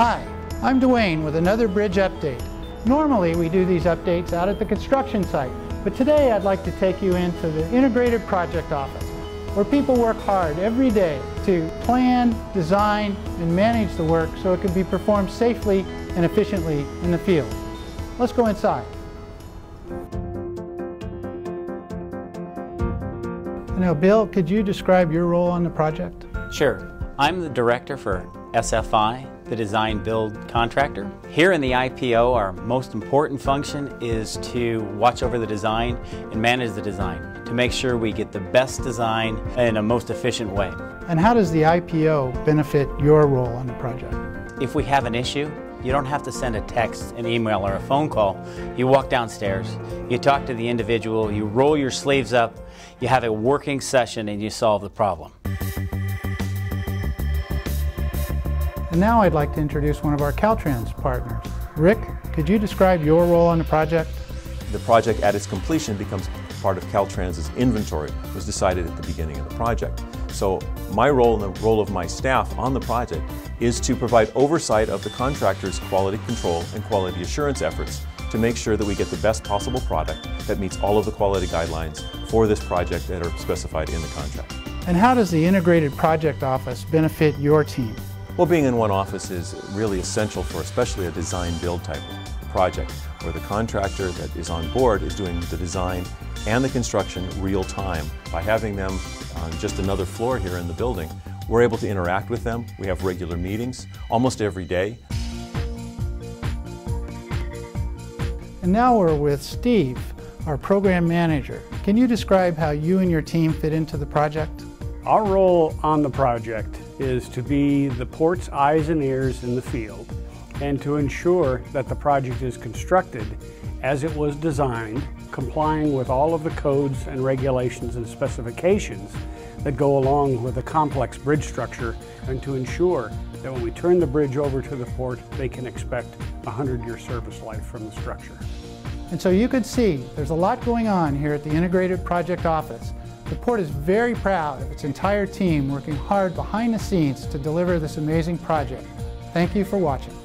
Hi, I'm Dwayne with another bridge update. Normally we do these updates out at the construction site, but today I'd like to take you into the Integrated Project Office, where people work hard every day to plan, design, and manage the work so it can be performed safely and efficiently in the field. Let's go inside. Now, Bill, could you describe your role on the project? Sure. I'm the director for SFI, the design build contractor. Here in the IPO, our most important function is to watch over the design and manage the design to make sure we get the best design in a most efficient way. And how does the IPO benefit your role on the project? If we have an issue, you don't have to send a text, an email, or a phone call. You walk downstairs, you talk to the individual, you roll your sleeves up, you have a working session, and you solve the problem. And now I'd like to introduce one of our Caltrans partners. Rick, could you describe your role on the project? The project at its completion becomes part of Caltrans's inventory, was decided at the beginning of the project. So my role and the role of my staff on the project is to provide oversight of the contractor's quality control and quality assurance efforts to make sure that we get the best possible product that meets all of the quality guidelines for this project that are specified in the contract. And how does the Integrated Project Office benefit your team? Well, being in one office is really essential for especially a design build type project where the contractor that is on board is doing the design and the construction real time. By having them on just another floor here in the building, we're able to interact with them. We have regular meetings almost every day. And now we're with Steve, our program manager. Can you describe how you and your team fit into the project? Our role on the project is to be the port's eyes and ears in the field and to ensure that the project is constructed as it was designed, complying with all of the codes and regulations and specifications that go along with a complex bridge structure and to ensure that when we turn the bridge over to the port, they can expect a 100-year service life from the structure. And so you can see there's a lot going on here at the Integrated Project Office. The port is very proud of its entire team working hard behind the scenes to deliver this amazing project. Thank you for watching.